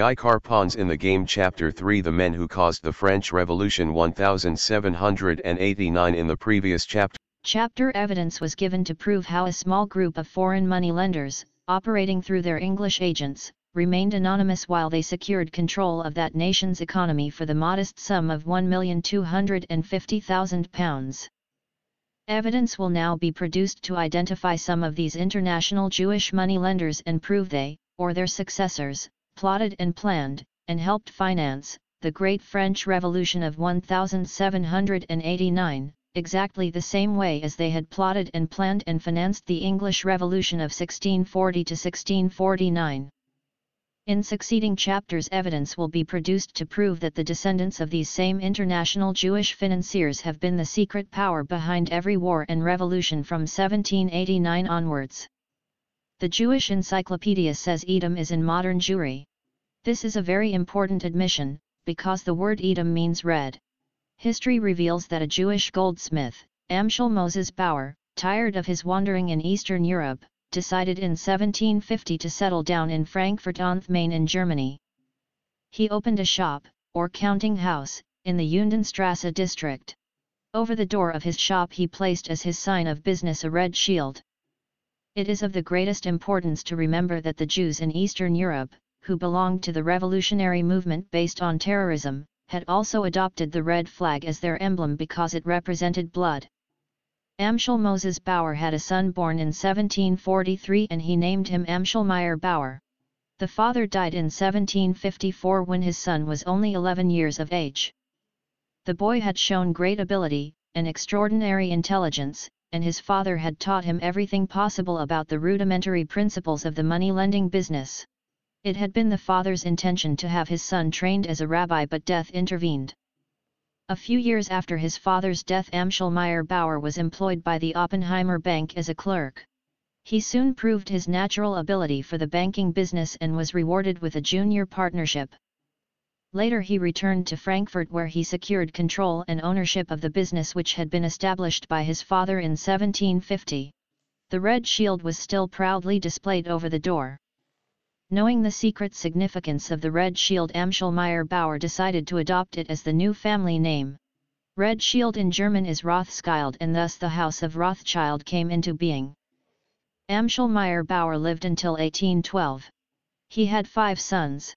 Guy Carr Pawns in the game Chapter 3 The men who caused the French Revolution 1789 in the previous chapter. Chapter evidence was given to prove how a small group of foreign money lenders, operating through their English agents, remained anonymous while they secured control of that nation's economy for the modest sum of £1,250,000. Evidence will now be produced to identify some of these international Jewish money lenders and prove they, or their successors, plotted and planned, and helped finance, the Great French Revolution of 1789, exactly the same way as they had plotted and planned and financed the English Revolution of 1640 to 1649. In succeeding chapters evidence will be produced to prove that the descendants of these same international Jewish financiers have been the secret power behind every war and revolution from 1789 onwards. The Jewish Encyclopedia says Edom is in modern Jewry. This is a very important admission, because the word Edom means red. History reveals that a Jewish goldsmith, Amschel Moses Bauer, tired of his wandering in Eastern Europe, decided in 1750 to settle down in Frankfurt on Main in Germany. He opened a shop, or counting house, in the Judenstrasse district. Over the door of his shop he placed as his sign of business a red shield. It is of the greatest importance to remember that the Jews in Eastern Europe, who belonged to the revolutionary movement based on terrorism, had also adopted the red flag as their emblem because it represented blood. Amschel Moses Bauer had a son born in 1743 and he named him Amschel Meyer Bauer. The father died in 1754 when his son was only 11 years of age. The boy had shown great ability, and extraordinary intelligence, and his father had taught him everything possible about the rudimentary principles of the money-lending business. It had been the father's intention to have his son trained as a rabbi but death intervened. A few years after his father's death Amschel Meyer Bauer was employed by the Oppenheimer Bank as a clerk. He soon proved his natural ability for the banking business and was rewarded with a junior partnership. Later he returned to Frankfurt where he secured control and ownership of the business which had been established by his father in 1750. The red shield was still proudly displayed over the door. Knowing the secret significance of the Red Shield Amschel Meyer Bauer decided to adopt it as the new family name. Red Shield in German is Rothschild and thus the House of Rothschild came into being. Amschel Meyer Bauer lived until 1812. He had five sons.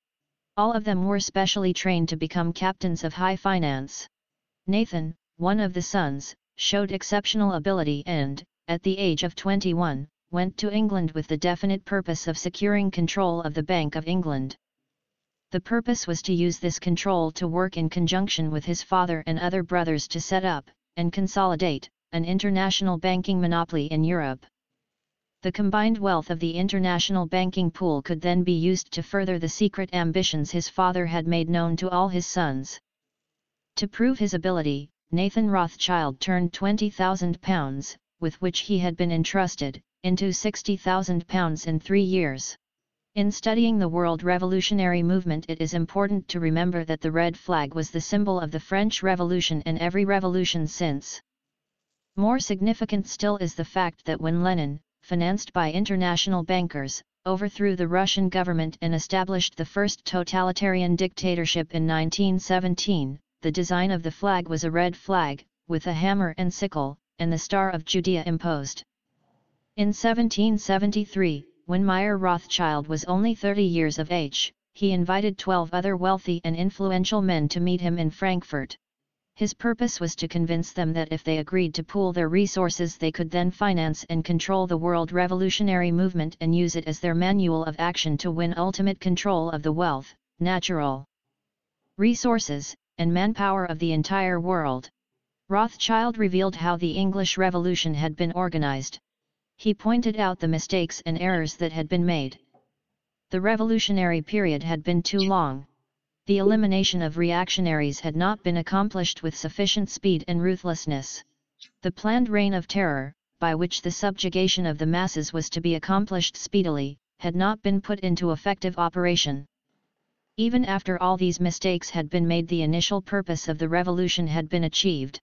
All of them were specially trained to become captains of high finance. Nathan, one of the sons, showed exceptional ability and, at the age of 21, went to England with the definite purpose of securing control of the Bank of England. The purpose was to use this control to work in conjunction with his father and other brothers to set up, and consolidate, an international banking monopoly in Europe. The combined wealth of the international banking pool could then be used to further the secret ambitions his father had made known to all his sons. To prove his ability, Nathan Rothschild turned £20,000, with which he had been entrusted, into £60,000 in three years. In studying the world revolutionary movement it is important to remember that the red flag was the symbol of the French Revolution and every revolution since. More significant still is the fact that when Lenin, financed by international bankers, overthrew the Russian government and established the first totalitarian dictatorship in 1917, the design of the flag was a red flag, with a hammer and sickle, and the Star of Judea imposed. In 1773, when Meyer Rothschild was only 30 years of age, he invited 12 other wealthy and influential men to meet him in Frankfurt. His purpose was to convince them that if they agreed to pool their resources they could then finance and control the world revolutionary movement and use it as their manual of action to win ultimate control of the wealth, natural resources, and manpower of the entire world. Rothschild revealed how the English Revolution had been organized. He pointed out the mistakes and errors that had been made. The revolutionary period had been too long. The elimination of reactionaries had not been accomplished with sufficient speed and ruthlessness. The planned reign of terror, by which the subjugation of the masses was to be accomplished speedily, had not been put into effective operation. Even after all these mistakes had been made the initial purpose of the revolution had been achieved.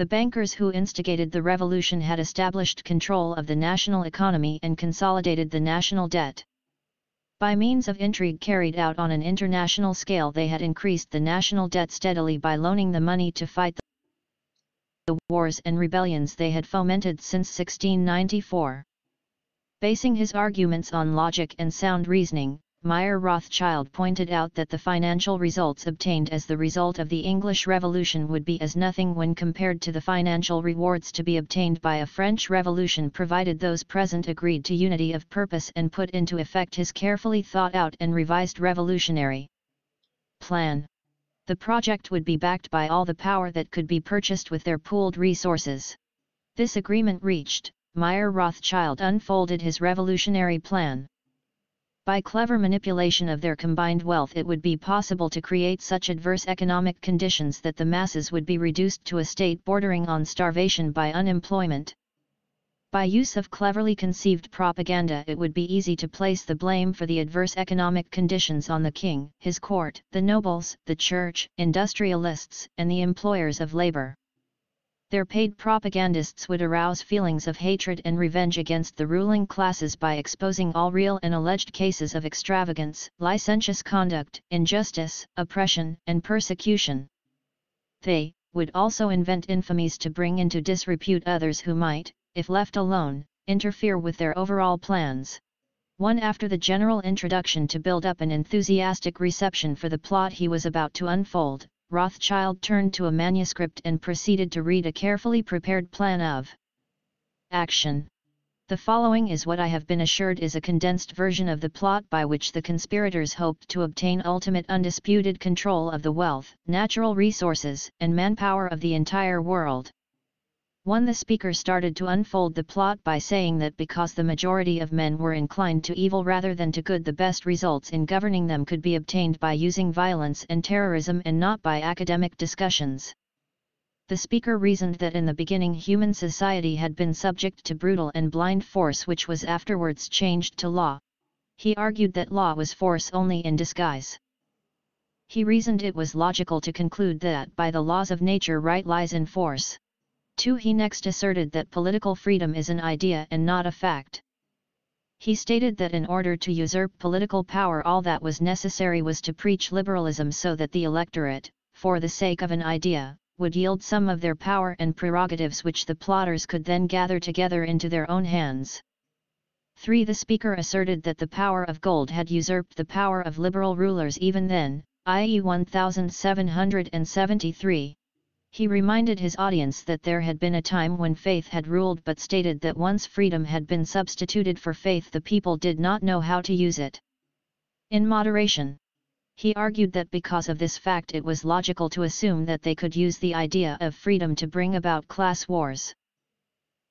The bankers who instigated the revolution had established control of the national economy and consolidated the national debt. By means of intrigue carried out on an international scale they had increased the national debt steadily by loaning the money to fight the wars and rebellions they had fomented since 1694. Basing his arguments on logic and sound reasoning, Mayer Rothschild pointed out that the financial results obtained as the result of the English Revolution would be as nothing when compared to the financial rewards to be obtained by a French Revolution provided those present agreed to unity of purpose and put into effect his carefully thought out and revised revolutionary plan. The project would be backed by all the power that could be purchased with their pooled resources. This agreement reached, Mayer Rothschild unfolded his revolutionary plan. By clever manipulation of their combined wealth it would be possible to create such adverse economic conditions that the masses would be reduced to a state bordering on starvation by unemployment. By use of cleverly conceived propaganda it would be easy to place the blame for the adverse economic conditions on the king, his court, the nobles, the church, industrialists, and the employers of labor their paid propagandists would arouse feelings of hatred and revenge against the ruling classes by exposing all real and alleged cases of extravagance, licentious conduct, injustice, oppression, and persecution. They would also invent infamies to bring into disrepute others who might, if left alone, interfere with their overall plans. One after the general introduction to build up an enthusiastic reception for the plot he was about to unfold, Rothschild turned to a manuscript and proceeded to read a carefully prepared plan of action. The following is what I have been assured is a condensed version of the plot by which the conspirators hoped to obtain ultimate undisputed control of the wealth, natural resources, and manpower of the entire world. 1. The speaker started to unfold the plot by saying that because the majority of men were inclined to evil rather than to good the best results in governing them could be obtained by using violence and terrorism and not by academic discussions. The speaker reasoned that in the beginning human society had been subject to brutal and blind force which was afterwards changed to law. He argued that law was force only in disguise. He reasoned it was logical to conclude that by the laws of nature right lies in force. 2. He next asserted that political freedom is an idea and not a fact. He stated that in order to usurp political power all that was necessary was to preach liberalism so that the electorate, for the sake of an idea, would yield some of their power and prerogatives which the plotters could then gather together into their own hands. 3. The speaker asserted that the power of gold had usurped the power of liberal rulers even then, i.e. 1773. He reminded his audience that there had been a time when faith had ruled but stated that once freedom had been substituted for faith the people did not know how to use it. In moderation. He argued that because of this fact it was logical to assume that they could use the idea of freedom to bring about class wars.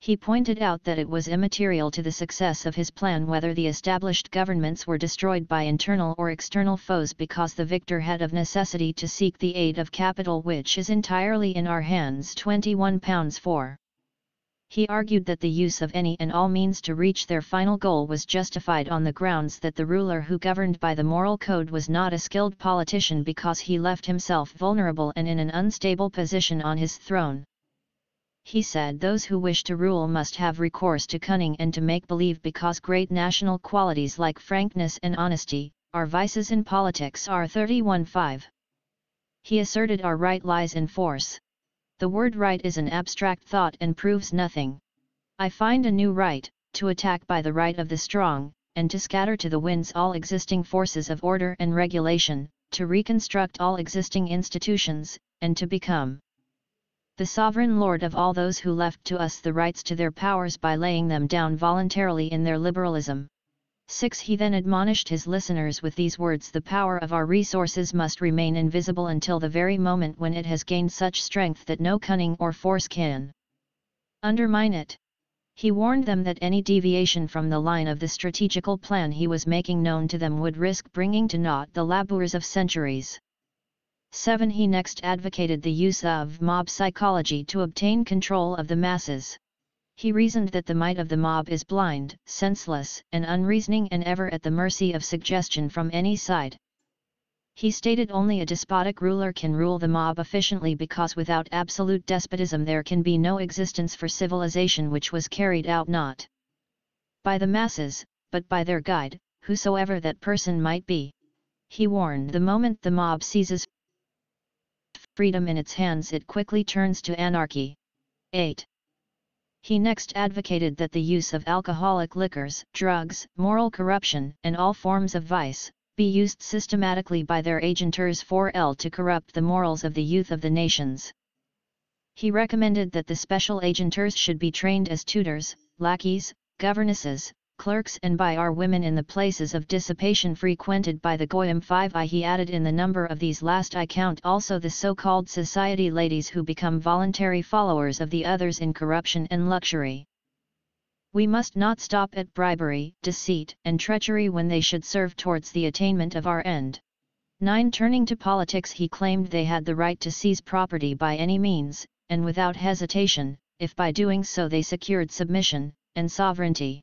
He pointed out that it was immaterial to the success of his plan whether the established governments were destroyed by internal or external foes because the victor had of necessity to seek the aid of capital which is entirely in our hands 21 pounds 4. He argued that the use of any and all means to reach their final goal was justified on the grounds that the ruler who governed by the moral code was not a skilled politician because he left himself vulnerable and in an unstable position on his throne he said those who wish to rule must have recourse to cunning and to make-believe because great national qualities like frankness and honesty, are vices in politics are 31.5. He asserted our right lies in force. The word right is an abstract thought and proves nothing. I find a new right, to attack by the right of the strong, and to scatter to the winds all existing forces of order and regulation, to reconstruct all existing institutions, and to become the sovereign lord of all those who left to us the rights to their powers by laying them down voluntarily in their liberalism. 6. He then admonished his listeners with these words The power of our resources must remain invisible until the very moment when it has gained such strength that no cunning or force can undermine it. He warned them that any deviation from the line of the strategical plan he was making known to them would risk bringing to naught the labours of centuries. 7. He next advocated the use of mob psychology to obtain control of the masses. He reasoned that the might of the mob is blind, senseless, and unreasoning and ever at the mercy of suggestion from any side. He stated only a despotic ruler can rule the mob efficiently because without absolute despotism there can be no existence for civilization which was carried out not by the masses, but by their guide, whosoever that person might be. He warned the moment the mob seizes freedom in its hands it quickly turns to anarchy. 8. He next advocated that the use of alcoholic liquors, drugs, moral corruption, and all forms of vice, be used systematically by their agenters 4L to corrupt the morals of the youth of the nations. He recommended that the special agenters should be trained as tutors, lackeys, governesses, clerks and by our women in the places of dissipation frequented by the Goyim 5i he added in the number of these last I count also the so-called society ladies who become voluntary followers of the others in corruption and luxury. We must not stop at bribery, deceit and treachery when they should serve towards the attainment of our end. 9. Turning to politics he claimed they had the right to seize property by any means, and without hesitation, if by doing so they secured submission, and sovereignty.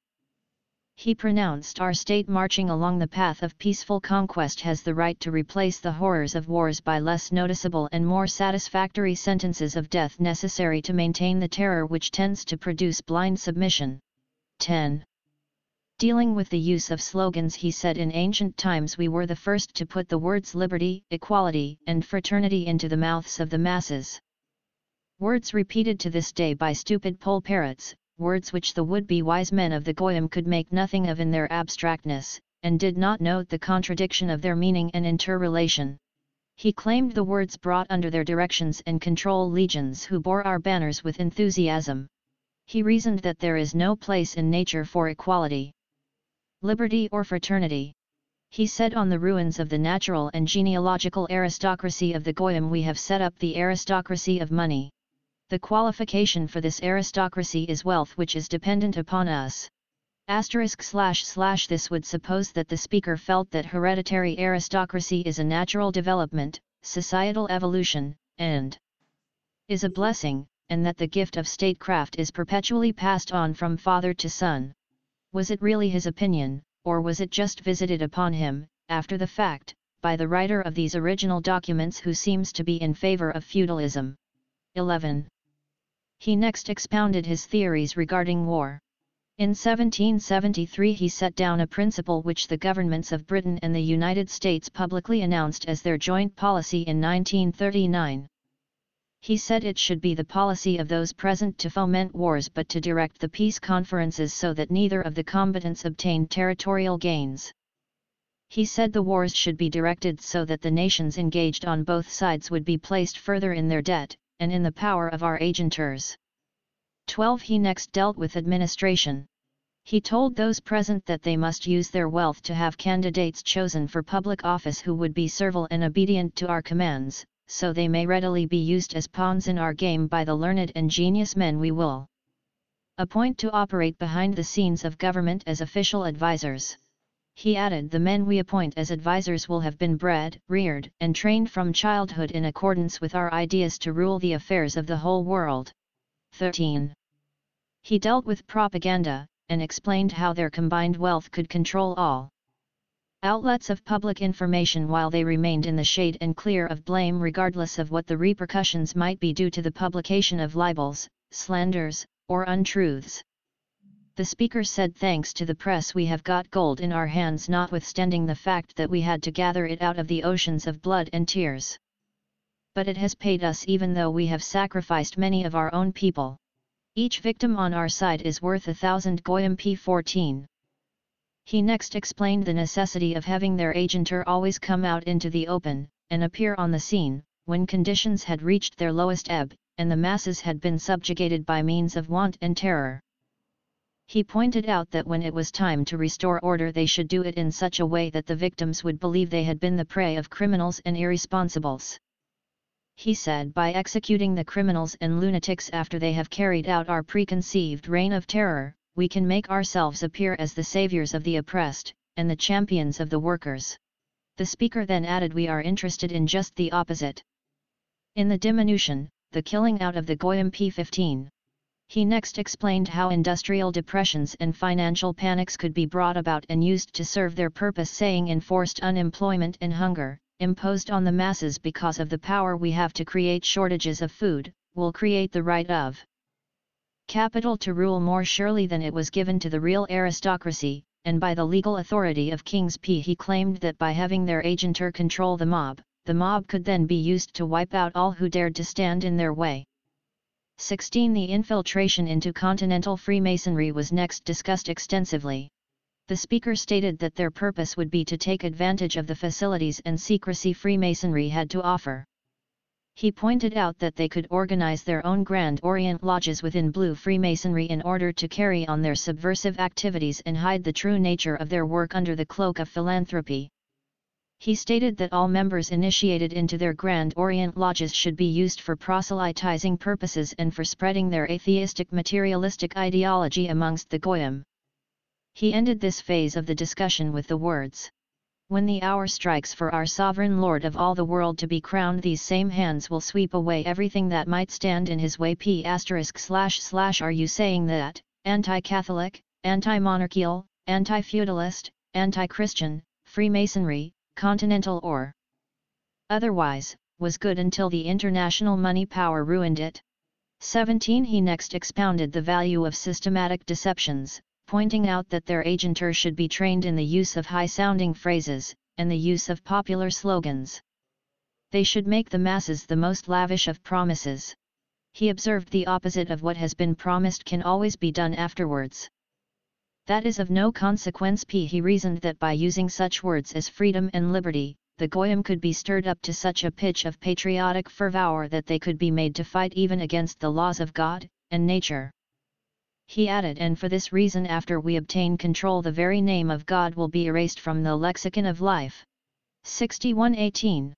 He pronounced our state marching along the path of peaceful conquest has the right to replace the horrors of wars by less noticeable and more satisfactory sentences of death necessary to maintain the terror which tends to produce blind submission. 10. Dealing with the use of slogans he said in ancient times we were the first to put the words liberty, equality and fraternity into the mouths of the masses. Words repeated to this day by stupid poll parrots, words which the would-be wise men of the Goyim could make nothing of in their abstractness, and did not note the contradiction of their meaning and interrelation. He claimed the words brought under their directions and control legions who bore our banners with enthusiasm. He reasoned that there is no place in nature for equality, liberty or fraternity. He said on the ruins of the natural and genealogical aristocracy of the Goyim we have set up the aristocracy of money. The qualification for this aristocracy is wealth which is dependent upon us. Asterisk slash slash this would suppose that the speaker felt that hereditary aristocracy is a natural development, societal evolution, and is a blessing, and that the gift of statecraft is perpetually passed on from father to son. Was it really his opinion, or was it just visited upon him, after the fact, by the writer of these original documents who seems to be in favor of feudalism? 11. He next expounded his theories regarding war. In 1773 he set down a principle which the governments of Britain and the United States publicly announced as their joint policy in 1939. He said it should be the policy of those present to foment wars but to direct the peace conferences so that neither of the combatants obtained territorial gains. He said the wars should be directed so that the nations engaged on both sides would be placed further in their debt, and in the power of our agenters. 12. He next dealt with administration. He told those present that they must use their wealth to have candidates chosen for public office who would be servile and obedient to our commands, so they may readily be used as pawns in our game by the learned and genius men we will appoint to operate behind the scenes of government as official advisers. He added the men we appoint as advisers will have been bred, reared and trained from childhood in accordance with our ideas to rule the affairs of the whole world. 13. He dealt with propaganda, and explained how their combined wealth could control all outlets of public information while they remained in the shade and clear of blame regardless of what the repercussions might be due to the publication of libels, slanders, or untruths. The speaker said thanks to the press we have got gold in our hands notwithstanding the fact that we had to gather it out of the oceans of blood and tears. But it has paid us even though we have sacrificed many of our own people. Each victim on our side is worth a thousand goyim p14. He next explained the necessity of having their agenter always come out into the open, and appear on the scene, when conditions had reached their lowest ebb, and the masses had been subjugated by means of want and terror. He pointed out that when it was time to restore order they should do it in such a way that the victims would believe they had been the prey of criminals and irresponsibles. He said by executing the criminals and lunatics after they have carried out our preconceived reign of terror, we can make ourselves appear as the saviors of the oppressed, and the champions of the workers. The speaker then added we are interested in just the opposite. In the diminution, the killing out of the Goyim P15. He next explained how industrial depressions and financial panics could be brought about and used to serve their purpose saying enforced unemployment and hunger, imposed on the masses because of the power we have to create shortages of food, will create the right of capital to rule more surely than it was given to the real aristocracy, and by the legal authority of King's P he claimed that by having their agenter control the mob, the mob could then be used to wipe out all who dared to stand in their way. 16. The infiltration into continental Freemasonry was next discussed extensively. The speaker stated that their purpose would be to take advantage of the facilities and secrecy Freemasonry had to offer. He pointed out that they could organize their own Grand Orient lodges within Blue Freemasonry in order to carry on their subversive activities and hide the true nature of their work under the cloak of philanthropy. He stated that all members initiated into their Grand Orient lodges should be used for proselytizing purposes and for spreading their atheistic materialistic ideology amongst the Goyim. He ended this phase of the discussion with the words, when the hour strikes for our sovereign Lord of all the world to be crowned these same hands will sweep away everything that might stand in his way p asterisk slash slash are you saying that, anti-Catholic, anti-monarchical, anti-feudalist, anti-Christian, Freemasonry, continental or otherwise, was good until the international money power ruined it? 17 He next expounded the value of systematic deceptions, pointing out that their agenter should be trained in the use of high-sounding phrases, and the use of popular slogans. They should make the masses the most lavish of promises. He observed the opposite of what has been promised can always be done afterwards. That is of no consequence p he reasoned that by using such words as freedom and liberty, the Goyim could be stirred up to such a pitch of patriotic fervour that they could be made to fight even against the laws of God, and nature. He added and for this reason after we obtain control the very name of God will be erased from the lexicon of life. 6118.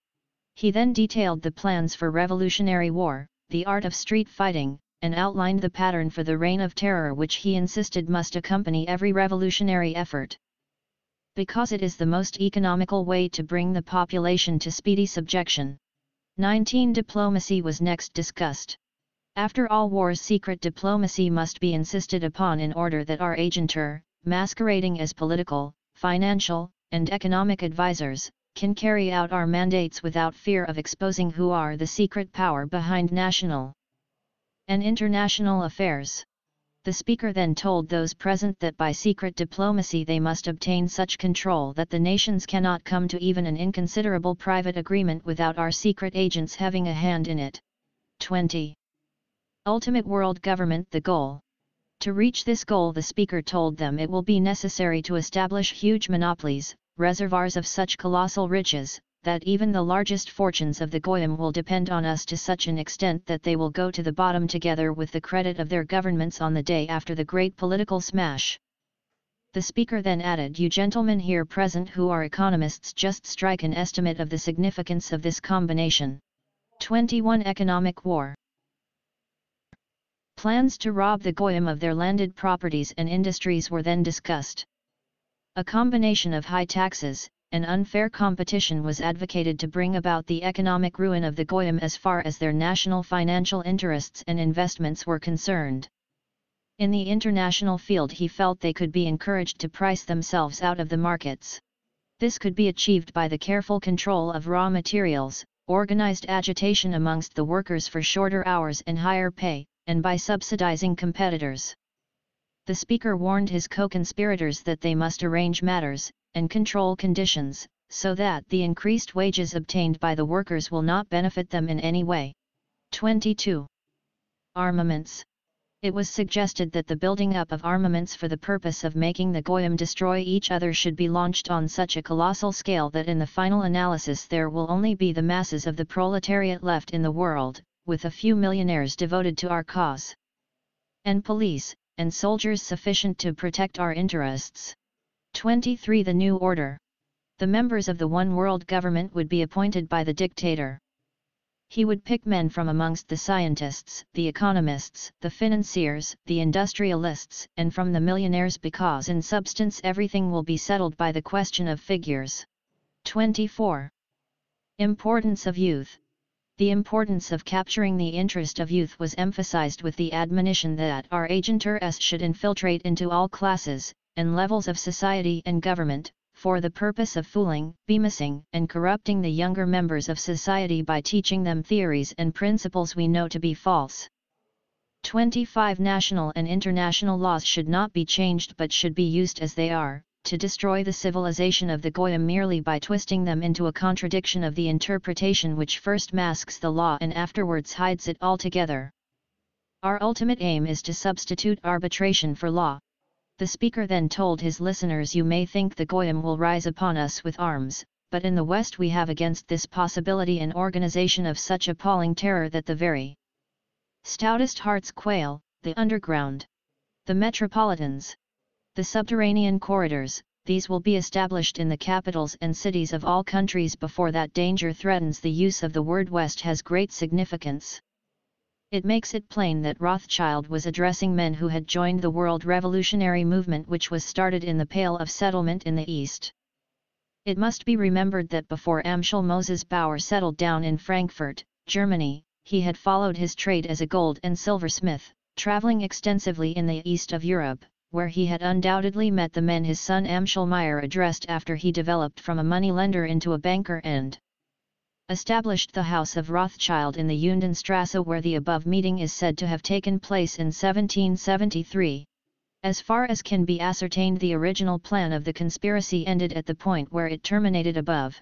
He then detailed the plans for revolutionary war, the art of street fighting, and outlined the pattern for the reign of terror which he insisted must accompany every revolutionary effort. Because it is the most economical way to bring the population to speedy subjection. 19. Diplomacy was next discussed. After all wars secret diplomacy must be insisted upon in order that our agenter, masquerading as political, financial, and economic advisers, can carry out our mandates without fear of exposing who are the secret power behind national and international affairs. The speaker then told those present that by secret diplomacy they must obtain such control that the nations cannot come to even an inconsiderable private agreement without our secret agents having a hand in it. 20. Ultimate world government the goal. To reach this goal the speaker told them it will be necessary to establish huge monopolies, reservoirs of such colossal riches, that even the largest fortunes of the Goyim will depend on us to such an extent that they will go to the bottom together with the credit of their governments on the day after the great political smash. The speaker then added You gentlemen here present who are economists just strike an estimate of the significance of this combination. 21 Economic War Plans to rob the Goyim of their landed properties and industries were then discussed. A combination of high taxes and unfair competition was advocated to bring about the economic ruin of the Goyim as far as their national financial interests and investments were concerned. In the international field he felt they could be encouraged to price themselves out of the markets. This could be achieved by the careful control of raw materials, organized agitation amongst the workers for shorter hours and higher pay, and by subsidizing competitors. The speaker warned his co-conspirators that they must arrange matters, and control conditions, so that the increased wages obtained by the workers will not benefit them in any way. 22. Armaments It was suggested that the building up of armaments for the purpose of making the Goyim destroy each other should be launched on such a colossal scale that in the final analysis there will only be the masses of the proletariat left in the world, with a few millionaires devoted to our cause. And police, and soldiers sufficient to protect our interests. 23. The New Order. The members of the One World Government would be appointed by the dictator. He would pick men from amongst the scientists, the economists, the financiers, the industrialists, and from the millionaires because in substance everything will be settled by the question of figures. 24. Importance of youth the importance of capturing the interest of youth was emphasized with the admonition that our agenters should infiltrate into all classes and levels of society and government, for the purpose of fooling, bemising, and corrupting the younger members of society by teaching them theories and principles we know to be false. 25 National and international laws should not be changed but should be used as they are, to destroy the civilization of the Goyim merely by twisting them into a contradiction of the interpretation which first masks the law and afterwards hides it altogether. Our ultimate aim is to substitute arbitration for law. The speaker then told his listeners you may think the Goyim will rise upon us with arms, but in the West we have against this possibility an organization of such appalling terror that the very stoutest hearts quail, the underground, the metropolitans, the subterranean corridors, these will be established in the capitals and cities of all countries before that danger threatens the use of the word West has great significance. It makes it plain that Rothschild was addressing men who had joined the world revolutionary movement which was started in the Pale of Settlement in the East. It must be remembered that before Amschel Moses Bauer settled down in Frankfurt, Germany, he had followed his trade as a gold and silversmith, traveling extensively in the east of Europe, where he had undoubtedly met the men his son Amschel Meyer addressed after he developed from a money lender into a banker and established the House of Rothschild in the Judenstrasse where the above meeting is said to have taken place in 1773. As far as can be ascertained the original plan of the conspiracy ended at the point where it terminated above.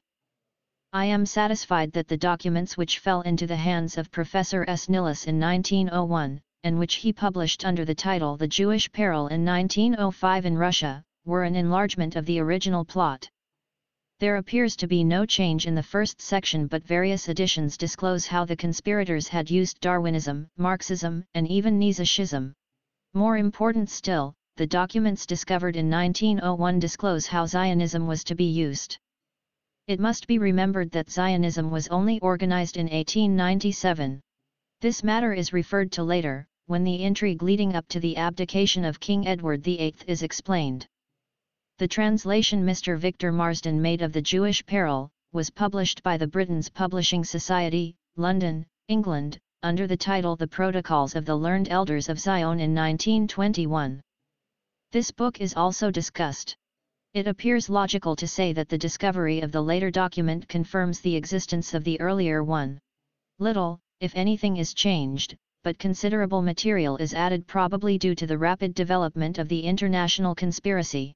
I am satisfied that the documents which fell into the hands of Professor S. Nilus in 1901, and which he published under the title The Jewish Peril in 1905 in Russia, were an enlargement of the original plot. There appears to be no change in the first section but various additions disclose how the conspirators had used Darwinism, Marxism, and even Nietzscheism. More important still, the documents discovered in 1901 disclose how Zionism was to be used. It must be remembered that Zionism was only organized in 1897. This matter is referred to later, when the intrigue leading up to the abdication of King Edward VIII is explained. The translation Mr. Victor Marsden made of the Jewish Peril, was published by the Britons Publishing Society, London, England, under the title The Protocols of the Learned Elders of Zion in 1921. This book is also discussed. It appears logical to say that the discovery of the later document confirms the existence of the earlier one. Little, if anything is changed, but considerable material is added probably due to the rapid development of the international conspiracy.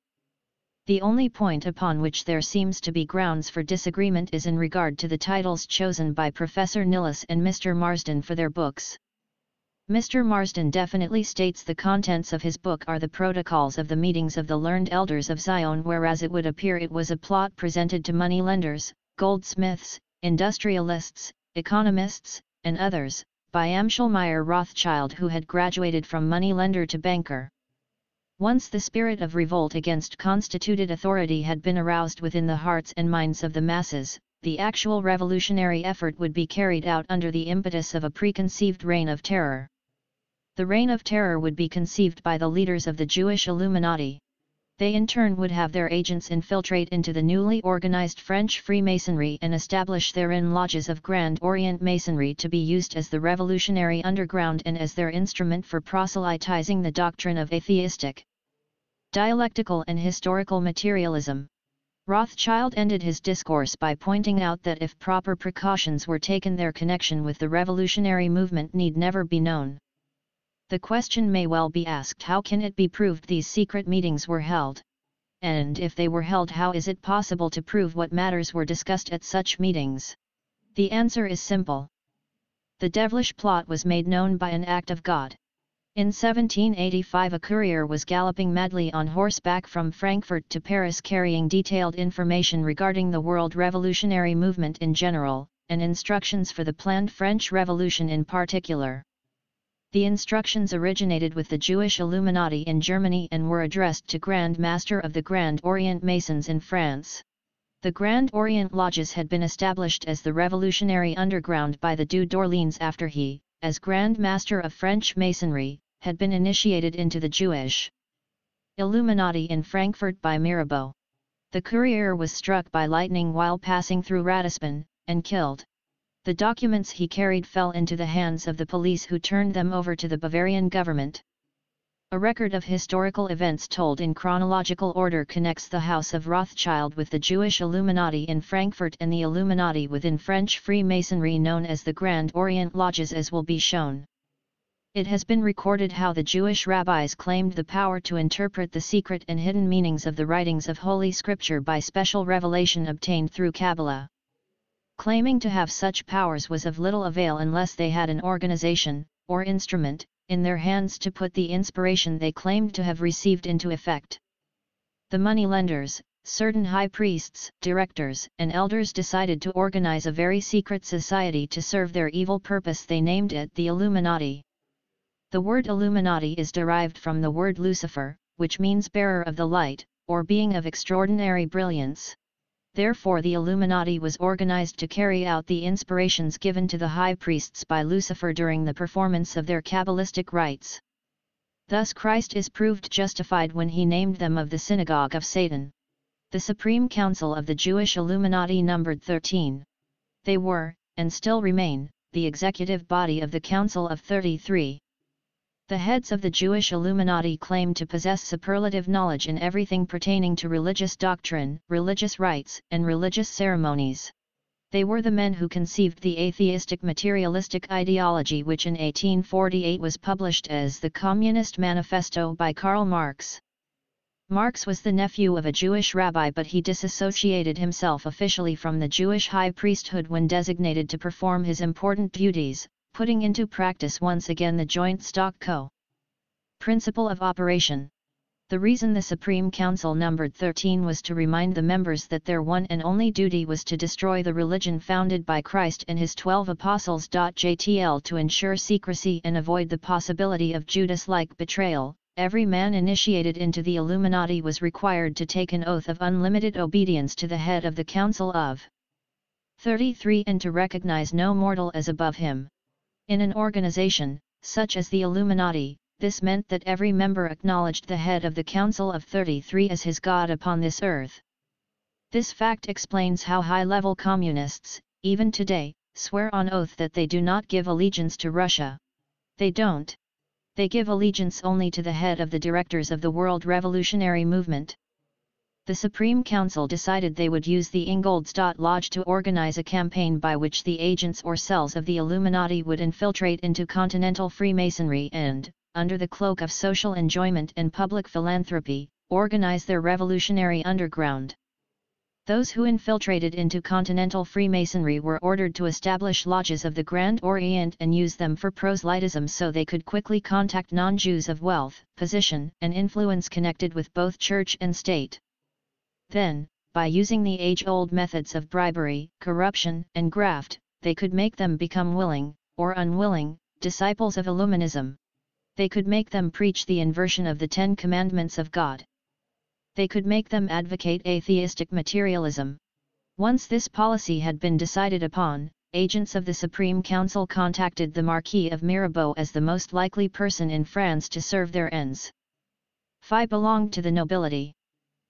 The only point upon which there seems to be grounds for disagreement is in regard to the titles chosen by Professor Nilus and Mr. Marsden for their books. Mr. Marsden definitely states the contents of his book are the protocols of the meetings of the learned elders of Zion whereas it would appear it was a plot presented to money lenders, goldsmiths, industrialists, economists, and others, by Amschel Meyer Rothschild who had graduated from moneylender to banker. Once the spirit of revolt against constituted authority had been aroused within the hearts and minds of the masses, the actual revolutionary effort would be carried out under the impetus of a preconceived reign of terror. The reign of terror would be conceived by the leaders of the Jewish Illuminati they in turn would have their agents infiltrate into the newly organized French Freemasonry and establish therein lodges of Grand Orient Masonry to be used as the revolutionary underground and as their instrument for proselytizing the doctrine of atheistic, dialectical and historical materialism. Rothschild ended his discourse by pointing out that if proper precautions were taken their connection with the revolutionary movement need never be known. The question may well be asked how can it be proved these secret meetings were held? And if they were held how is it possible to prove what matters were discussed at such meetings? The answer is simple. The devilish plot was made known by an act of God. In 1785 a courier was galloping madly on horseback from Frankfurt to Paris carrying detailed information regarding the world revolutionary movement in general, and instructions for the planned French Revolution in particular. The instructions originated with the Jewish Illuminati in Germany and were addressed to Grand Master of the Grand Orient Masons in France. The Grand Orient Lodges had been established as the revolutionary underground by the Duc d'Orleans after he, as Grand Master of French Masonry, had been initiated into the Jewish Illuminati in Frankfurt by Mirabeau. The courier was struck by lightning while passing through Ratisbon, and killed. The documents he carried fell into the hands of the police who turned them over to the Bavarian government. A record of historical events told in chronological order connects the House of Rothschild with the Jewish Illuminati in Frankfurt and the Illuminati within French Freemasonry known as the Grand Orient Lodges as will be shown. It has been recorded how the Jewish rabbis claimed the power to interpret the secret and hidden meanings of the writings of Holy Scripture by special revelation obtained through Kabbalah. Claiming to have such powers was of little avail unless they had an organization, or instrument, in their hands to put the inspiration they claimed to have received into effect. The moneylenders, certain high priests, directors, and elders decided to organize a very secret society to serve their evil purpose they named it the Illuminati. The word Illuminati is derived from the word Lucifer, which means bearer of the light, or being of extraordinary brilliance. Therefore the Illuminati was organized to carry out the inspirations given to the high priests by Lucifer during the performance of their Kabbalistic rites. Thus Christ is proved justified when he named them of the synagogue of Satan. The Supreme Council of the Jewish Illuminati numbered 13. They were, and still remain, the executive body of the Council of 33. The heads of the Jewish Illuminati claim to possess superlative knowledge in everything pertaining to religious doctrine, religious rites, and religious ceremonies. They were the men who conceived the atheistic materialistic ideology which in 1848 was published as the Communist Manifesto by Karl Marx. Marx was the nephew of a Jewish rabbi but he disassociated himself officially from the Jewish high priesthood when designated to perform his important duties, putting into practice once again the joint stock co. Principle of operation. The reason the Supreme Council numbered 13 was to remind the members that their one and only duty was to destroy the religion founded by Christ and his twelve apostles. JTL to ensure secrecy and avoid the possibility of Judas-like betrayal, every man initiated into the Illuminati was required to take an oath of unlimited obedience to the head of the Council of 33 and to recognize no mortal as above him. In an organization, such as the Illuminati, this meant that every member acknowledged the head of the Council of 33 as his god upon this earth. This fact explains how high-level communists, even today, swear on oath that they do not give allegiance to Russia. They don't. They give allegiance only to the head of the directors of the World Revolutionary Movement the Supreme Council decided they would use the Ingolstadt Lodge to organize a campaign by which the agents or cells of the Illuminati would infiltrate into continental Freemasonry and, under the cloak of social enjoyment and public philanthropy, organize their revolutionary underground. Those who infiltrated into continental Freemasonry were ordered to establish lodges of the Grand Orient and use them for proselytism so they could quickly contact non-Jews of wealth, position, and influence connected with both church and state. Then, by using the age-old methods of bribery, corruption, and graft, they could make them become willing, or unwilling, disciples of Illuminism. They could make them preach the inversion of the Ten Commandments of God. They could make them advocate atheistic materialism. Once this policy had been decided upon, agents of the Supreme Council contacted the Marquis of Mirabeau as the most likely person in France to serve their ends. Phi belonged to the nobility.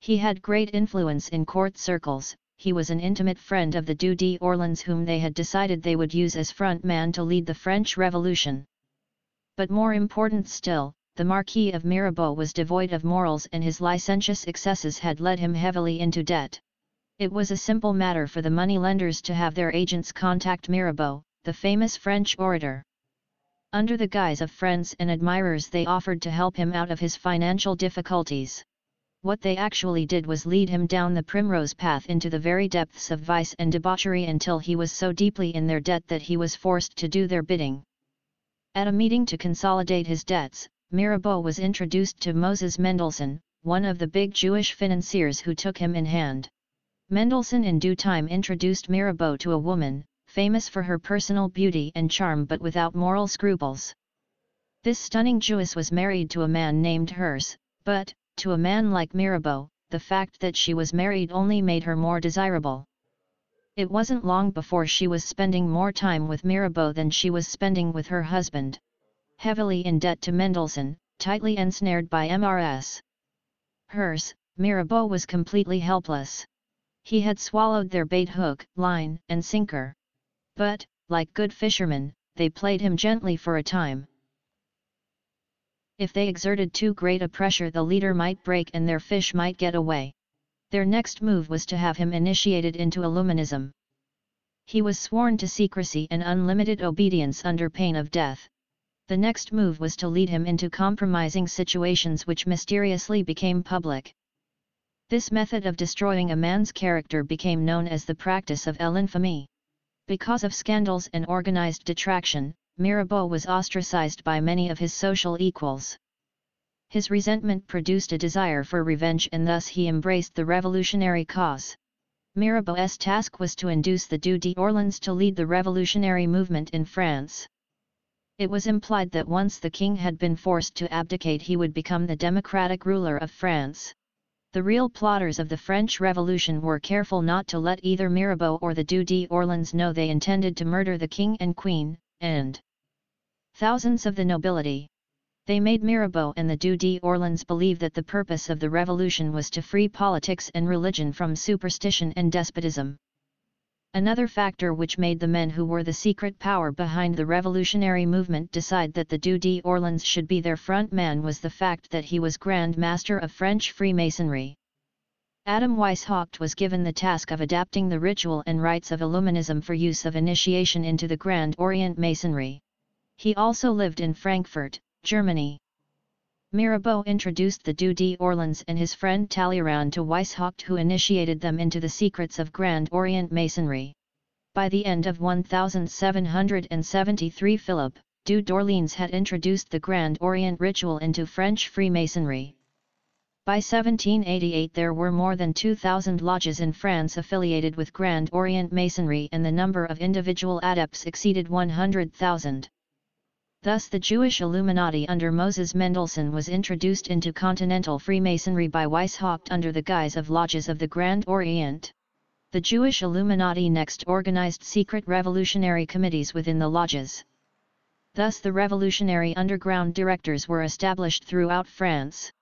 He had great influence in court circles, he was an intimate friend of the Duc d'Orleans whom they had decided they would use as front man to lead the French Revolution. But more important still, the Marquis of Mirabeau was devoid of morals and his licentious excesses had led him heavily into debt. It was a simple matter for the money-lenders to have their agents contact Mirabeau, the famous French orator. Under the guise of friends and admirers they offered to help him out of his financial difficulties what they actually did was lead him down the primrose path into the very depths of vice and debauchery until he was so deeply in their debt that he was forced to do their bidding. At a meeting to consolidate his debts, Mirabeau was introduced to Moses Mendelssohn, one of the big Jewish financiers who took him in hand. Mendelssohn in due time introduced Mirabeau to a woman, famous for her personal beauty and charm but without moral scruples. This stunning Jewess was married to a man named Herz, but, to a man like Mirabeau, the fact that she was married only made her more desirable. It wasn't long before she was spending more time with Mirabeau than she was spending with her husband. Heavily in debt to Mendelssohn, tightly ensnared by MRS. Herz, Mirabeau was completely helpless. He had swallowed their bait hook, line, and sinker. But, like good fishermen, they played him gently for a time. If they exerted too great a pressure the leader might break and their fish might get away. Their next move was to have him initiated into Illuminism. He was sworn to secrecy and unlimited obedience under pain of death. The next move was to lead him into compromising situations which mysteriously became public. This method of destroying a man's character became known as the practice of l'infamie. Because of scandals and organized detraction, Mirabeau was ostracized by many of his social equals. His resentment produced a desire for revenge and thus he embraced the revolutionary cause. Mirabeau's task was to induce the Duc d'Orleans to lead the revolutionary movement in France. It was implied that once the king had been forced to abdicate he would become the democratic ruler of France. The real plotters of the French Revolution were careful not to let either Mirabeau or the Duc d'Orleans know they intended to murder the king and queen, and thousands of the nobility. They made Mirabeau and the Duc d'Orleans believe that the purpose of the revolution was to free politics and religion from superstition and despotism. Another factor which made the men who were the secret power behind the revolutionary movement decide that the Duc d'Orleans should be their front man was the fact that he was Grand Master of French Freemasonry. Adam Weishaupt was given the task of adapting the ritual and rites of Illuminism for use of initiation into the Grand Orient Masonry. He also lived in Frankfurt, Germany. Mirabeau introduced the Duc d'Orleans and his friend Talleyrand to Weishaupt who initiated them into the secrets of Grand Orient Masonry. By the end of 1773 Philip, Duc d'Orleans had introduced the Grand Orient ritual into French Freemasonry. By 1788 there were more than 2,000 lodges in France affiliated with Grand Orient Masonry and the number of individual adepts exceeded 100,000. Thus the Jewish Illuminati under Moses Mendelssohn was introduced into continental Freemasonry by Weishaupt under the guise of lodges of the Grand Orient. The Jewish Illuminati next organized secret revolutionary committees within the lodges. Thus the revolutionary underground directors were established throughout France.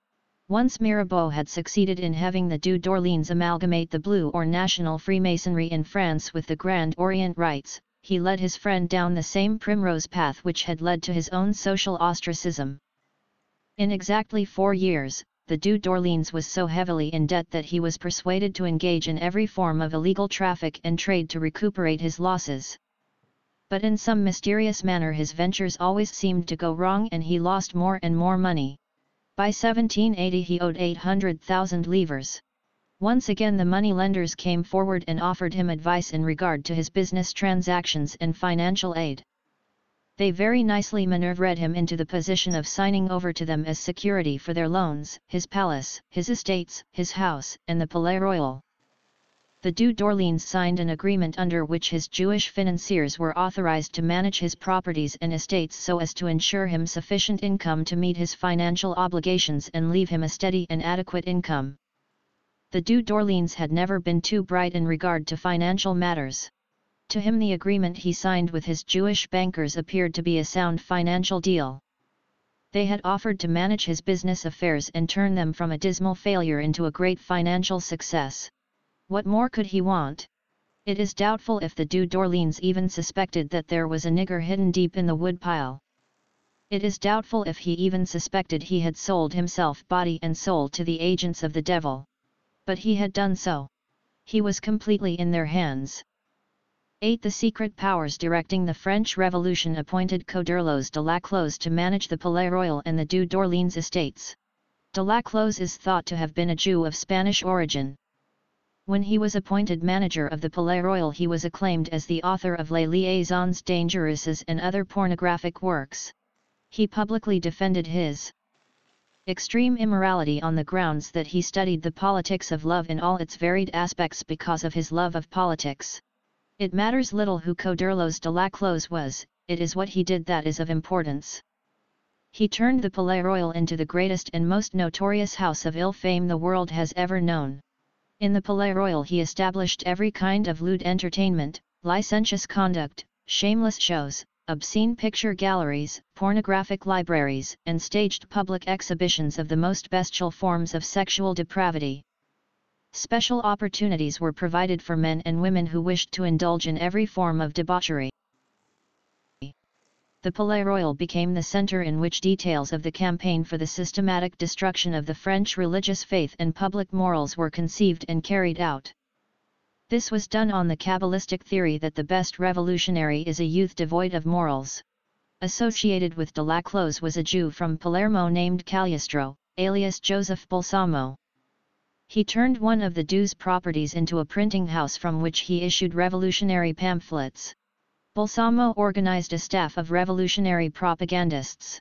Once Mirabeau had succeeded in having the Duc d'Orleans amalgamate the Blue or National Freemasonry in France with the Grand Orient rites, he led his friend down the same primrose path which had led to his own social ostracism. In exactly four years, the Duc d'Orleans was so heavily in debt that he was persuaded to engage in every form of illegal traffic and trade to recuperate his losses. But in some mysterious manner his ventures always seemed to go wrong and he lost more and more money. By 1780 he owed 800,000 livres. Once again the money-lenders came forward and offered him advice in regard to his business transactions and financial aid. They very nicely maneuvered him into the position of signing over to them as security for their loans, his palace, his estates, his house, and the Palais Royal. The Duc d'Orleans signed an agreement under which his Jewish financiers were authorized to manage his properties and estates so as to ensure him sufficient income to meet his financial obligations and leave him a steady and adequate income the Duc d'Orleans had never been too bright in regard to financial matters. To him the agreement he signed with his Jewish bankers appeared to be a sound financial deal. They had offered to manage his business affairs and turn them from a dismal failure into a great financial success. What more could he want? It is doubtful if the Duc d'Orleans even suspected that there was a nigger hidden deep in the woodpile. It is doubtful if he even suspected he had sold himself body and soul to the agents of the devil but he had done so. He was completely in their hands. 8. The secret powers directing the French Revolution appointed Coderlos de Laclos to manage the Palais Royal and the Duc d'Orleans estates. De Laclos is thought to have been a Jew of Spanish origin. When he was appointed manager of the Palais Royal he was acclaimed as the author of Les Liaisons Dangereuses and other pornographic works. He publicly defended his extreme immorality on the grounds that he studied the politics of love in all its varied aspects because of his love of politics. It matters little who Coderlos de Laclos was, it is what he did that is of importance. He turned the Palais Royal into the greatest and most notorious house of ill fame the world has ever known. In the Palais Royal he established every kind of lewd entertainment, licentious conduct, shameless shows, obscene picture galleries, pornographic libraries, and staged public exhibitions of the most bestial forms of sexual depravity. Special opportunities were provided for men and women who wished to indulge in every form of debauchery. The Palais Royal became the center in which details of the campaign for the systematic destruction of the French religious faith and public morals were conceived and carried out. This was done on the Kabbalistic theory that the best revolutionary is a youth devoid of morals. Associated with Delaclos was a Jew from Palermo named Cagliostro, alias Joseph Balsamo. He turned one of the Dew's properties into a printing house from which he issued revolutionary pamphlets. Balsamo organized a staff of revolutionary propagandists.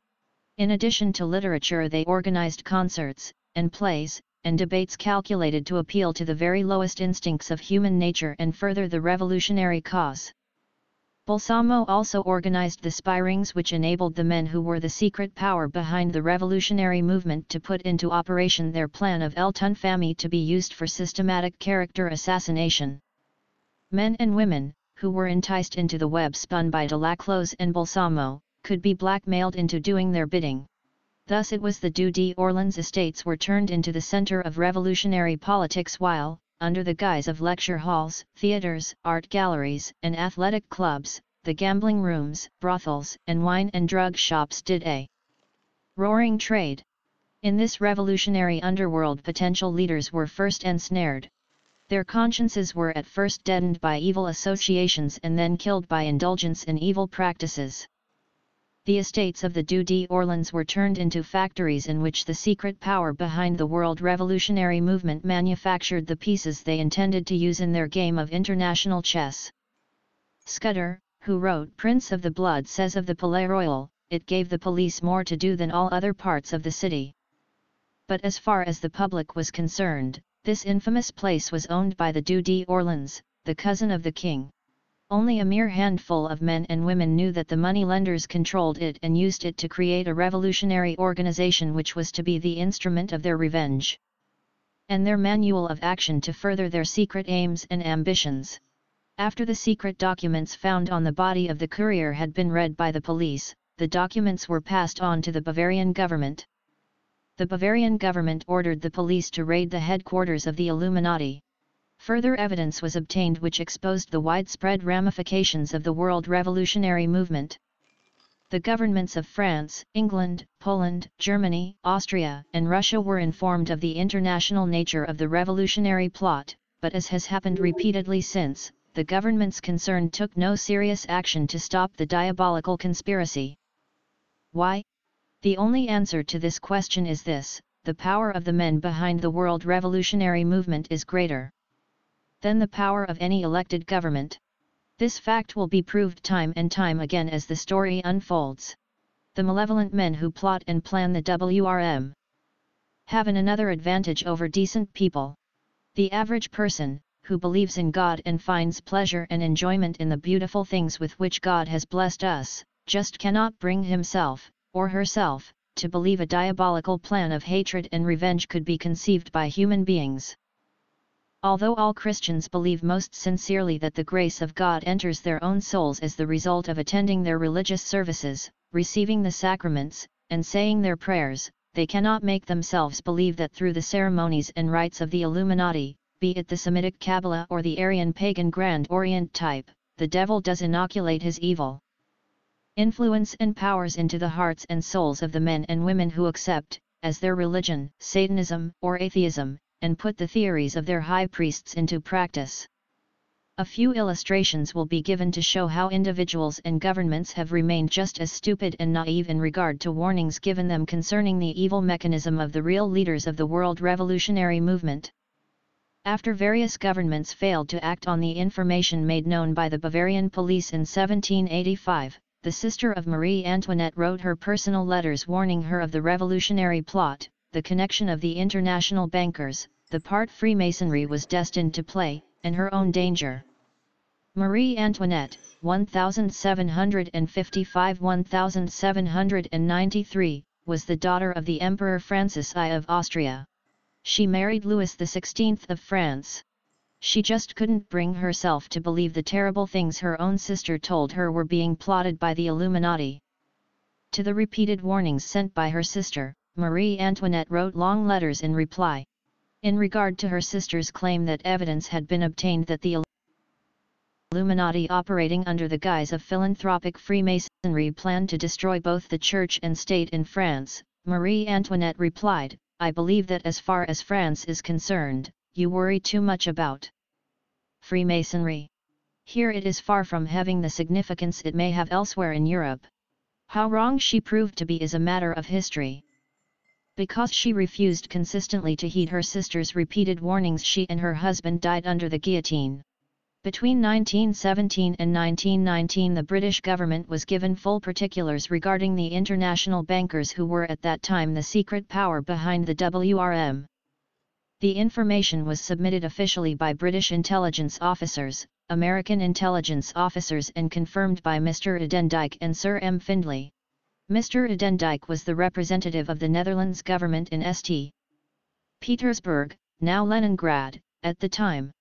In addition to literature they organized concerts, and plays, and debates calculated to appeal to the very lowest instincts of human nature and further the revolutionary cause. Balsamo also organized the spirings which enabled the men who were the secret power behind the revolutionary movement to put into operation their plan of L'Infamie to be used for systematic character assassination. Men and women, who were enticed into the web spun by Delaclos and Balsamo, could be blackmailed into doing their bidding. Thus it was the Duc d'Orleans estates were turned into the center of revolutionary politics while, under the guise of lecture halls, theaters, art galleries, and athletic clubs, the gambling rooms, brothels, and wine and drug shops did a roaring trade. In this revolutionary underworld potential leaders were first ensnared. Their consciences were at first deadened by evil associations and then killed by indulgence in evil practices the estates of the Duc d'Orleans were turned into factories in which the secret power behind the world revolutionary movement manufactured the pieces they intended to use in their game of international chess. Scudder, who wrote Prince of the Blood says of the Palais Royal, it gave the police more to do than all other parts of the city. But as far as the public was concerned, this infamous place was owned by the Duc d'Orleans, the cousin of the king. Only a mere handful of men and women knew that the money lenders controlled it and used it to create a revolutionary organization which was to be the instrument of their revenge. And their manual of action to further their secret aims and ambitions. After the secret documents found on the body of the courier had been read by the police, the documents were passed on to the Bavarian government. The Bavarian government ordered the police to raid the headquarters of the Illuminati. Further evidence was obtained which exposed the widespread ramifications of the world revolutionary movement. The governments of France, England, Poland, Germany, Austria, and Russia were informed of the international nature of the revolutionary plot, but as has happened repeatedly since, the governments concerned took no serious action to stop the diabolical conspiracy. Why? The only answer to this question is this, the power of the men behind the world revolutionary movement is greater than the power of any elected government. This fact will be proved time and time again as the story unfolds. The malevolent men who plot and plan the WRM have an another advantage over decent people. The average person, who believes in God and finds pleasure and enjoyment in the beautiful things with which God has blessed us, just cannot bring himself, or herself, to believe a diabolical plan of hatred and revenge could be conceived by human beings. Although all Christians believe most sincerely that the grace of God enters their own souls as the result of attending their religious services, receiving the sacraments, and saying their prayers, they cannot make themselves believe that through the ceremonies and rites of the Illuminati, be it the Semitic Kabbalah or the Aryan pagan Grand Orient type, the devil does inoculate his evil. Influence and powers into the hearts and souls of the men and women who accept, as their religion, Satanism or atheism, and put the theories of their high priests into practice. A few illustrations will be given to show how individuals and governments have remained just as stupid and naive in regard to warnings given them concerning the evil mechanism of the real leaders of the world revolutionary movement. After various governments failed to act on the information made known by the Bavarian police in 1785, the sister of Marie Antoinette wrote her personal letters warning her of the revolutionary plot, the connection of the international bankers, the part Freemasonry was destined to play, and her own danger. Marie Antoinette, 1755-1793, was the daughter of the Emperor Francis I of Austria. She married Louis XVI of France. She just couldn't bring herself to believe the terrible things her own sister told her were being plotted by the Illuminati. To the repeated warnings sent by her sister, Marie Antoinette wrote long letters in reply. In regard to her sister's claim that evidence had been obtained that the Illuminati operating under the guise of philanthropic Freemasonry planned to destroy both the church and state in France, Marie Antoinette replied, I believe that as far as France is concerned, you worry too much about Freemasonry. Here it is far from having the significance it may have elsewhere in Europe. How wrong she proved to be is a matter of history. Because she refused consistently to heed her sister's repeated warnings she and her husband died under the guillotine. Between 1917 and 1919 the British government was given full particulars regarding the international bankers who were at that time the secret power behind the WRM. The information was submitted officially by British intelligence officers, American intelligence officers and confirmed by Mr. Edendijk and Sir M. Findlay. Mr. Edendijk was the representative of the Netherlands government in St. Petersburg, now Leningrad, at the time.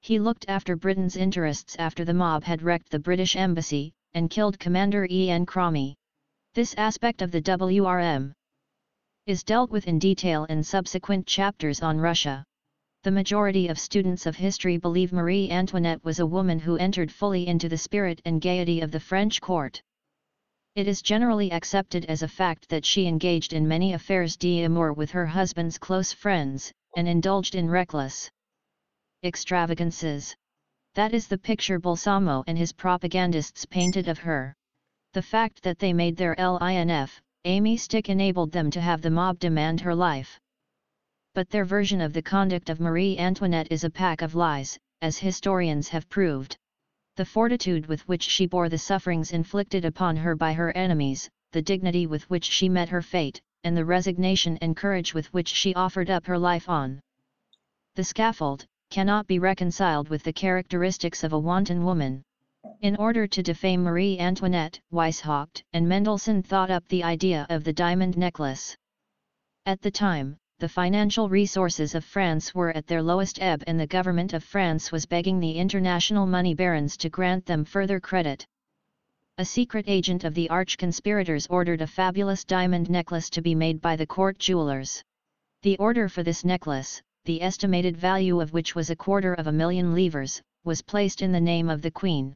He looked after Britain's interests after the mob had wrecked the British embassy, and killed Commander E. N. Cromie. This aspect of the WRM is dealt with in detail in subsequent chapters on Russia. The majority of students of history believe Marie Antoinette was a woman who entered fully into the spirit and gaiety of the French court. It is generally accepted as a fact that she engaged in many affairs d'amour with her husband's close friends, and indulged in reckless extravagances. That is the picture Balsamo and his propagandists painted of her. The fact that they made their LINF, Amy stick enabled them to have the mob demand her life. But their version of the conduct of Marie Antoinette is a pack of lies, as historians have proved the fortitude with which she bore the sufferings inflicted upon her by her enemies, the dignity with which she met her fate, and the resignation and courage with which she offered up her life on the scaffold, cannot be reconciled with the characteristics of a wanton woman. In order to defame Marie Antoinette, Weishaupt and Mendelssohn thought up the idea of the diamond necklace. At the time, the financial resources of France were at their lowest ebb and the government of France was begging the international money barons to grant them further credit. A secret agent of the arch-conspirators ordered a fabulous diamond necklace to be made by the court jewelers. The order for this necklace, the estimated value of which was a quarter of a million livres, was placed in the name of the queen.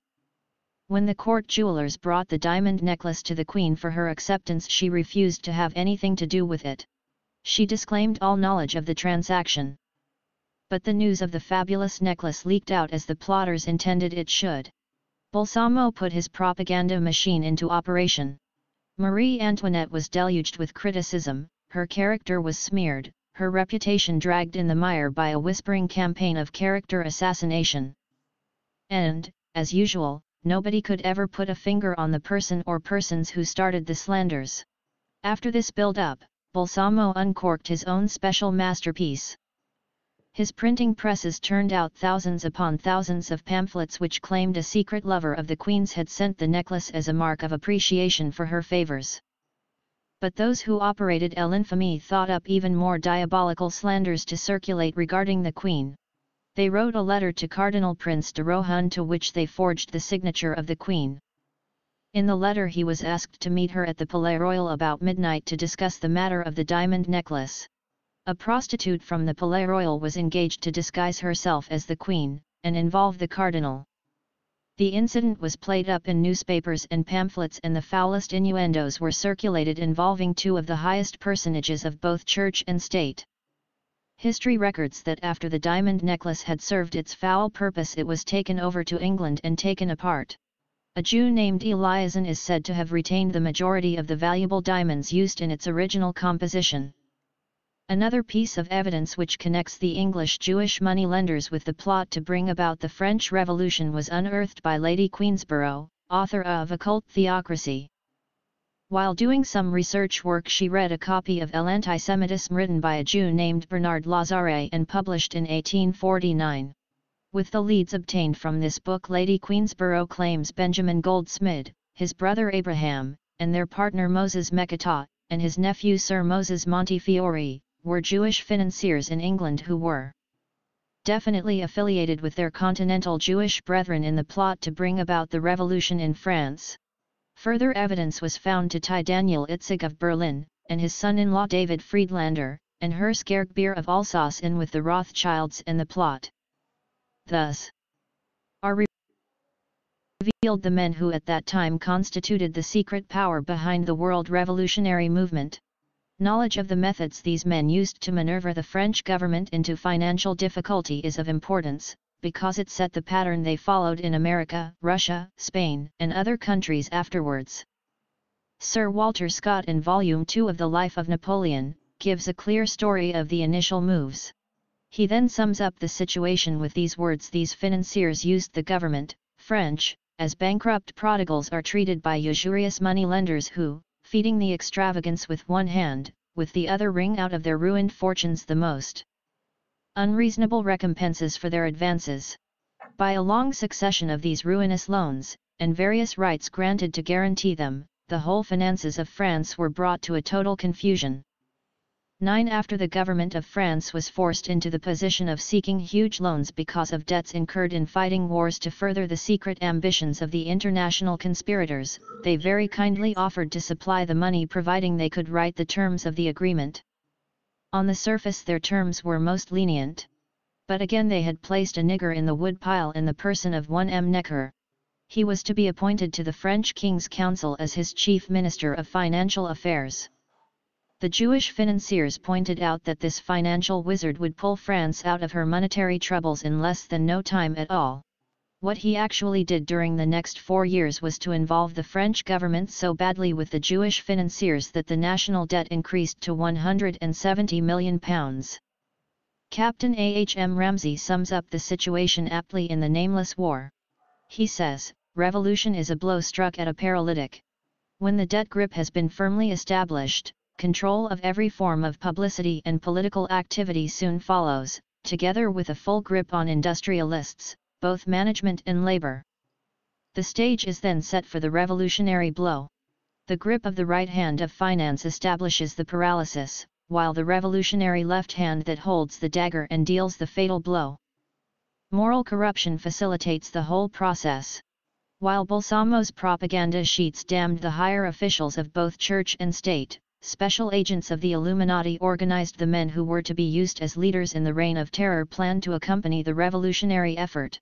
When the court jewelers brought the diamond necklace to the queen for her acceptance she refused to have anything to do with it. She disclaimed all knowledge of the transaction. But the news of the fabulous necklace leaked out as the plotters intended it should. Balsamo put his propaganda machine into operation. Marie Antoinette was deluged with criticism, her character was smeared, her reputation dragged in the mire by a whispering campaign of character assassination. And, as usual, nobody could ever put a finger on the person or persons who started the slanders. After this build-up, Balsamo uncorked his own special masterpiece. His printing presses turned out thousands upon thousands of pamphlets which claimed a secret lover of the Queen's had sent the necklace as a mark of appreciation for her favors. But those who operated L'Infamie thought up even more diabolical slanders to circulate regarding the Queen. They wrote a letter to Cardinal Prince de Rohan to which they forged the signature of the Queen. In the letter he was asked to meet her at the Palais Royal about midnight to discuss the matter of the diamond necklace. A prostitute from the Palais Royal was engaged to disguise herself as the Queen, and involve the Cardinal. The incident was played up in newspapers and pamphlets and the foulest innuendos were circulated involving two of the highest personages of both church and state. History records that after the diamond necklace had served its foul purpose it was taken over to England and taken apart. A Jew named Eliason is said to have retained the majority of the valuable diamonds used in its original composition. Another piece of evidence which connects the English Jewish money lenders with the plot to bring about the French Revolution was unearthed by Lady Queensborough, author of Occult Theocracy. While doing some research work she read a copy of El Antisemitism written by a Jew named Bernard Lazare and published in 1849. With the leads obtained from this book Lady Queensborough claims Benjamin Goldsmid, his brother Abraham, and their partner Moses Mocatta, and his nephew Sir Moses Montefiore, were Jewish financiers in England who were definitely affiliated with their continental Jewish brethren in the plot to bring about the revolution in France. Further evidence was found to tie Daniel Itzig of Berlin, and his son-in-law David Friedlander, and Herr Beer of Alsace in with the Rothschilds and the plot thus are revealed the men who at that time constituted the secret power behind the world revolutionary movement. Knowledge of the methods these men used to maneuver the French government into financial difficulty is of importance, because it set the pattern they followed in America, Russia, Spain, and other countries afterwards. Sir Walter Scott in Volume 2 of The Life of Napoleon, gives a clear story of the initial moves. He then sums up the situation with these words These financiers used the government, French, as bankrupt prodigals are treated by usurious money lenders who, feeding the extravagance with one hand, with the other wring out of their ruined fortunes the most unreasonable recompenses for their advances. By a long succession of these ruinous loans, and various rights granted to guarantee them, the whole finances of France were brought to a total confusion. 9. After the government of France was forced into the position of seeking huge loans because of debts incurred in fighting wars to further the secret ambitions of the international conspirators, they very kindly offered to supply the money providing they could write the terms of the agreement. On the surface their terms were most lenient. But again they had placed a nigger in the woodpile in the person of one M. Necker. He was to be appointed to the French King's Council as his chief minister of financial affairs. The Jewish financiers pointed out that this financial wizard would pull France out of her monetary troubles in less than no time at all. What he actually did during the next four years was to involve the French government so badly with the Jewish financiers that the national debt increased to 170 million pounds. Captain A. H. M. Ramsay sums up the situation aptly in The Nameless War. He says, Revolution is a blow struck at a paralytic. When the debt grip has been firmly established, control of every form of publicity and political activity soon follows, together with a full grip on industrialists, both management and labor. The stage is then set for the revolutionary blow. The grip of the right hand of finance establishes the paralysis, while the revolutionary left hand that holds the dagger and deals the fatal blow. Moral corruption facilitates the whole process. While Balsamo's propaganda sheets damned the higher officials of both church and state, special agents of the Illuminati organized the men who were to be used as leaders in the Reign of Terror planned to accompany the revolutionary effort.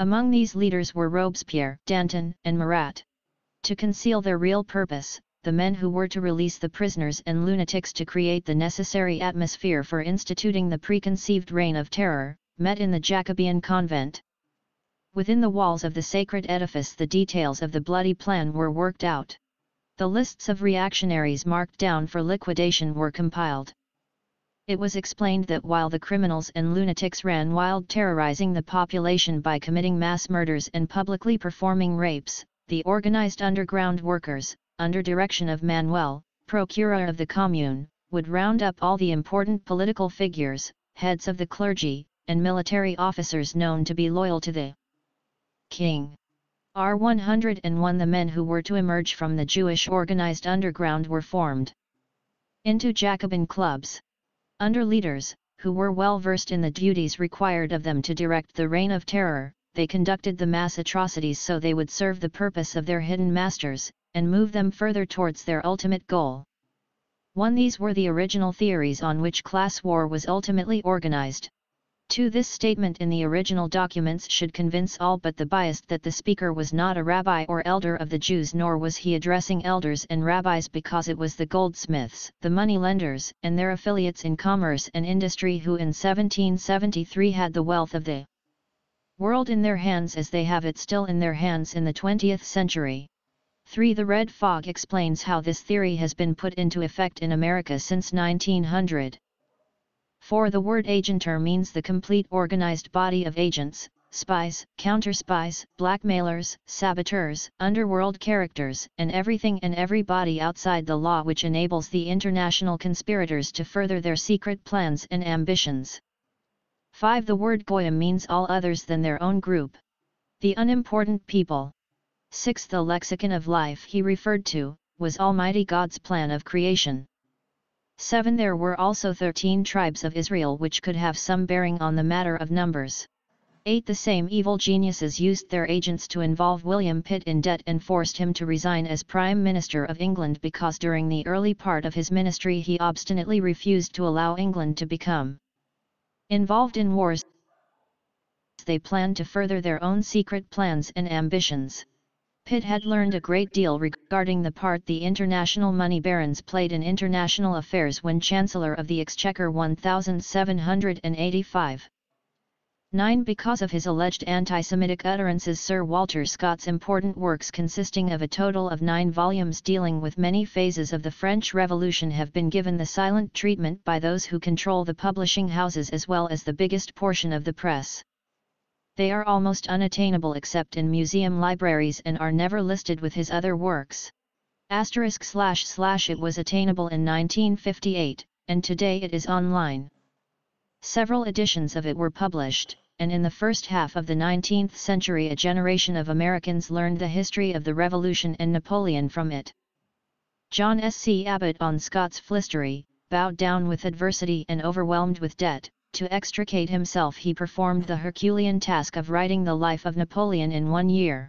Among these leaders were Robespierre, Danton, and Marat. To conceal their real purpose, the men who were to release the prisoners and lunatics to create the necessary atmosphere for instituting the preconceived reign of terror, met in the Jacobin convent. Within the walls of the sacred edifice the details of the bloody plan were worked out. The lists of reactionaries marked down for liquidation were compiled. It was explained that while the criminals and lunatics ran wild terrorizing the population by committing mass murders and publicly performing rapes, the organized underground workers, under direction of Manuel, procureur of the commune, would round up all the important political figures, heads of the clergy, and military officers known to be loyal to the king. R101 The men who were to emerge from the Jewish organized underground were formed into Jacobin clubs. Under leaders, who were well versed in the duties required of them to direct the reign of terror, they conducted the mass atrocities so they would serve the purpose of their hidden masters, and move them further towards their ultimate goal. One these were the original theories on which class war was ultimately organized. 2. This statement in the original documents should convince all but the biased that the speaker was not a rabbi or elder of the Jews nor was he addressing elders and rabbis because it was the goldsmiths, the money lenders, and their affiliates in commerce and industry who in 1773 had the wealth of the world in their hands as they have it still in their hands in the 20th century. 3. The red fog explains how this theory has been put into effect in America since 1900. 4. The word Agentur means the complete organized body of agents, spies, counter-spies, blackmailers, saboteurs, underworld characters, and everything and everybody outside the law which enables the international conspirators to further their secret plans and ambitions. 5. The word goyim means all others than their own group. The unimportant people. 6. The lexicon of life he referred to, was Almighty God's plan of creation. 7. There were also 13 tribes of Israel which could have some bearing on the matter of numbers. 8. The same evil geniuses used their agents to involve William Pitt in debt and forced him to resign as Prime Minister of England because during the early part of his ministry he obstinately refused to allow England to become involved in wars. They planned to further their own secret plans and ambitions. Pitt had learned a great deal regarding the part the international money barons played in international affairs when Chancellor of the Exchequer 1785. 9. Because of his alleged anti-Semitic utterances Sir Walter Scott's important works consisting of a total of nine volumes dealing with many phases of the French Revolution have been given the silent treatment by those who control the publishing houses as well as the biggest portion of the press. They are almost unattainable except in museum libraries and are never listed with his other works. Asterisk slash slash it was attainable in 1958, and today it is online. Several editions of it were published, and in the first half of the 19th century a generation of Americans learned the history of the Revolution and Napoleon from it. John S. C. Abbott on Scott's Flistery, bowed down with adversity and overwhelmed with debt, to extricate himself he performed the Herculean task of writing the life of Napoleon in one year.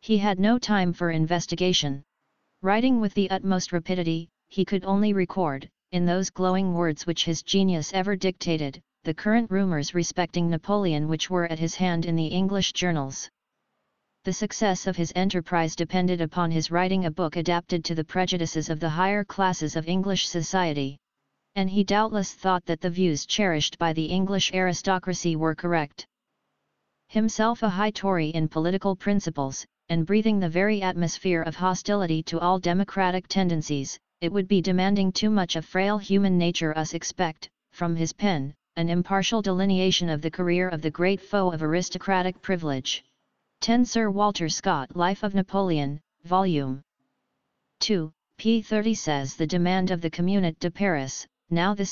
He had no time for investigation. Writing with the utmost rapidity, he could only record, in those glowing words which his genius ever dictated, the current rumors respecting Napoleon which were at his hand in the English journals. The success of his enterprise depended upon his writing a book adapted to the prejudices of the higher classes of English society. And he doubtless thought that the views cherished by the English aristocracy were correct. Himself a high Tory in political principles, and breathing the very atmosphere of hostility to all democratic tendencies, it would be demanding too much of frail human nature us expect, from his pen, an impartial delineation of the career of the great foe of aristocratic privilege. 10 Sir Walter Scott Life of Napoleon, Volume 2, p. 30 says the demand of the Communauté de Paris, now the